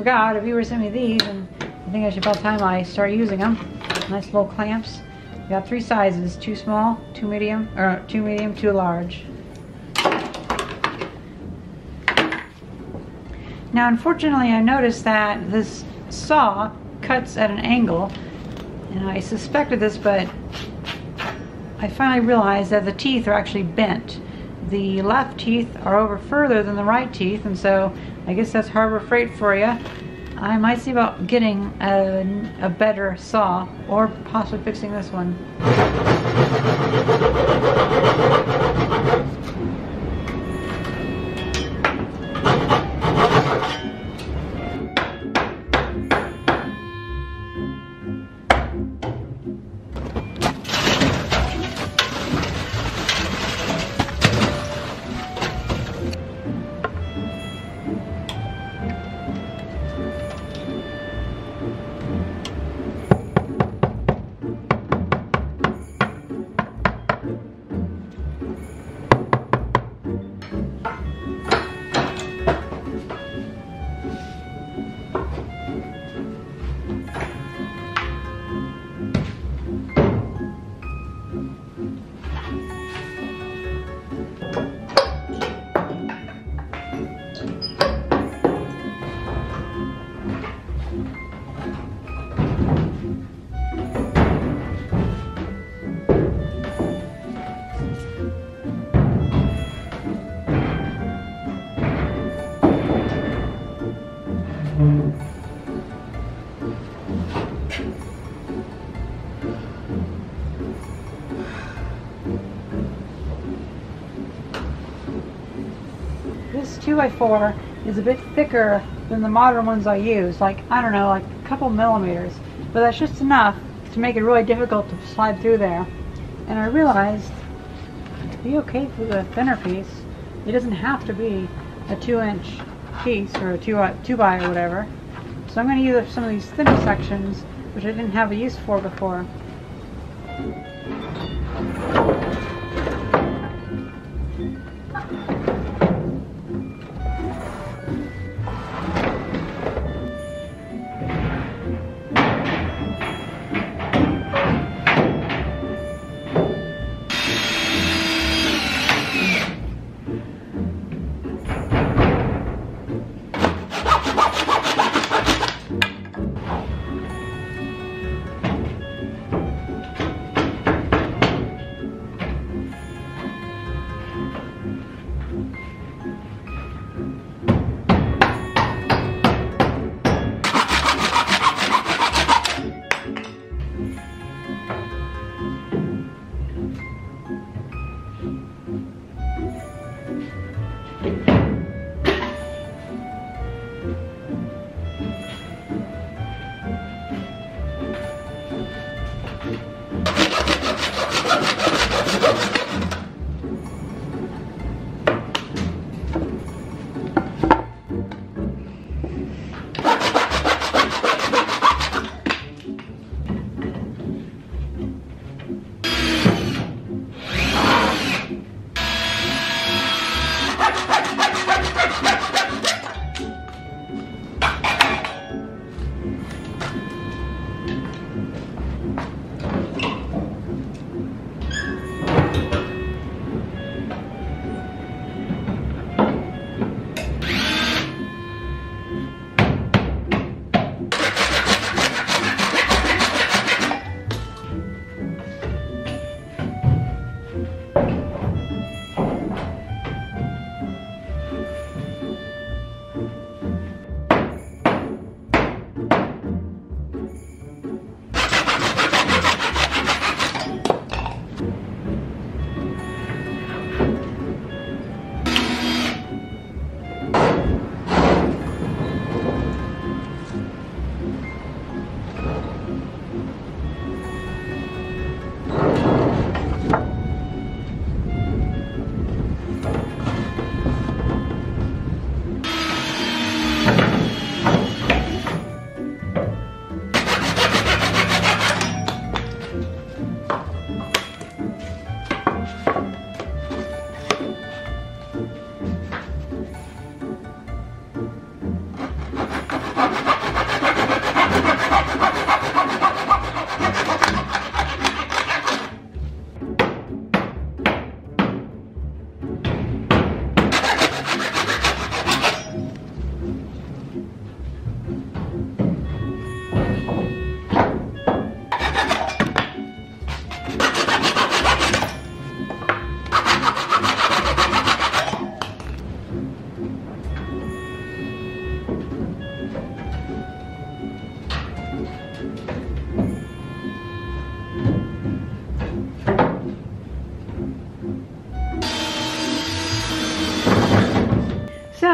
Forgot, you were sending me these, and I think I should about time I start using them. Nice little clamps. Got three sizes, two small, two medium, or two medium, two large. Now unfortunately I noticed that this saw cuts at an angle and I suspected this but I finally realized that the teeth are actually bent. The left teeth are over further than the right teeth and so I guess that's Harbor Freight for you. I might see about getting a, a better saw or possibly fixing this one. This 2x4 is a bit thicker than the modern ones I use, like, I don't know, like a couple millimeters. But that's just enough to make it really difficult to slide through there. And I realized it'd be okay for the thinner piece. It doesn't have to be a 2 inch piece or a 2, uh, 2 by or whatever. So I'm going to use some of these thinner sections which I didn't have a use for before.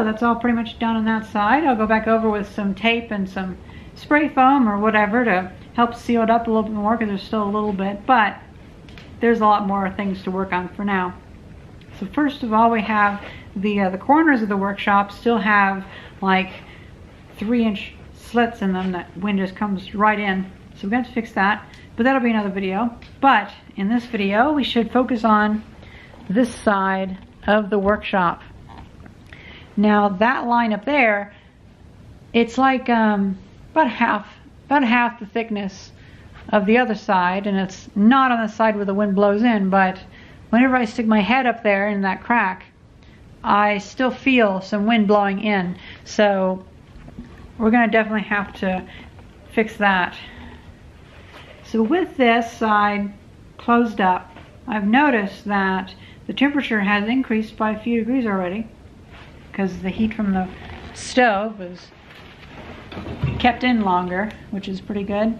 So that's all pretty much done on that side. I'll go back over with some tape and some spray foam or whatever to help seal it up a little bit more because there's still a little bit, but there's a lot more things to work on for now. So first of all, we have the, uh, the corners of the workshop still have like three inch slits in them that wind just comes right in. So we're going to fix that, but that'll be another video. But in this video, we should focus on this side of the workshop. Now that line up there, it's like um, about half, about half the thickness of the other side, and it's not on the side where the wind blows in, but whenever I stick my head up there in that crack, I still feel some wind blowing in. So we're going to definitely have to fix that. So with this side closed up, I've noticed that the temperature has increased by a few degrees already because the heat from the stove was kept in longer, which is pretty good.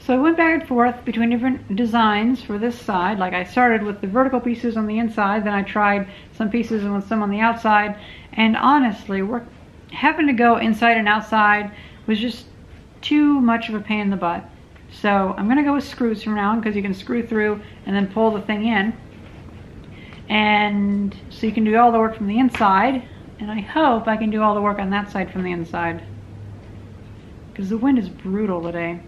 So I went back and forth between different designs for this side. Like I started with the vertical pieces on the inside, then I tried some pieces and with some on the outside. And honestly, we're having to go inside and outside was just too much of a pain in the butt. So I'm gonna go with screws from now on because you can screw through and then pull the thing in. And so you can do all the work from the inside. And I hope I can do all the work on that side from the inside. Because the wind is brutal today.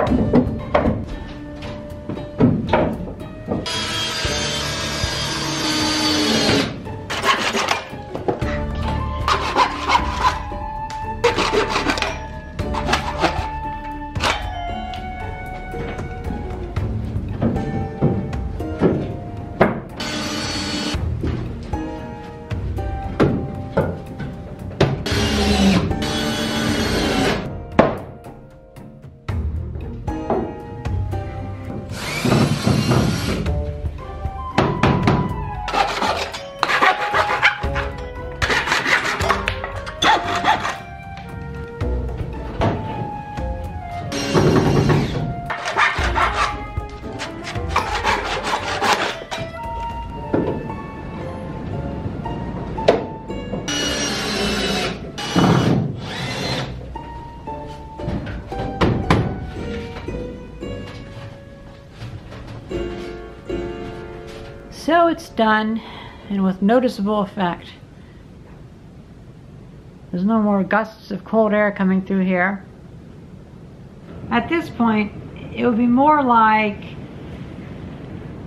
So it's done and with noticeable effect. There's no more gusts of cold air coming through here. At this point, it would be more like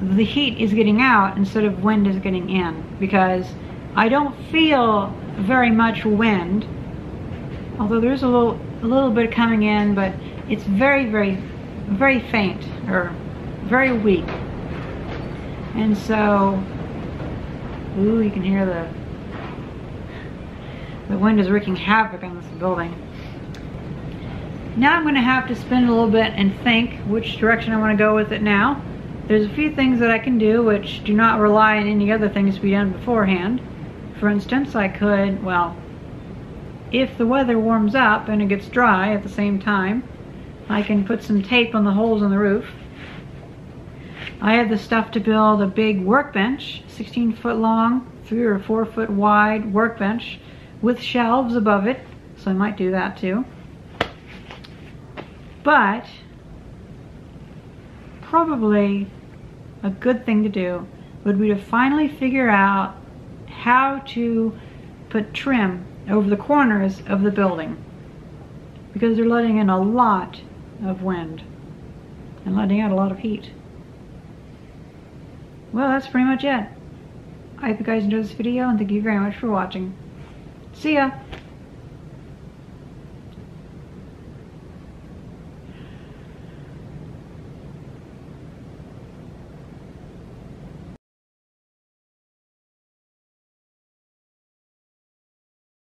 the heat is getting out instead of wind is getting in because I don't feel very much wind although there's a little a little bit coming in but it's very very very faint or very weak and so, ooh, you can hear the, the wind is wreaking havoc on this building. Now I'm going to have to spin a little bit and think which direction I want to go with it now. There's a few things that I can do which do not rely on any other things to be done beforehand. For instance, I could, well, if the weather warms up and it gets dry at the same time, I can put some tape on the holes in the roof I have the stuff to build a big workbench, 16 foot long, three or four foot wide workbench with shelves above it. So I might do that too. But probably a good thing to do would be to finally figure out how to put trim over the corners of the building because they're letting in a lot of wind and letting out a lot of heat well, that's pretty much it. I hope you guys enjoyed this video and thank you very much for watching. See ya!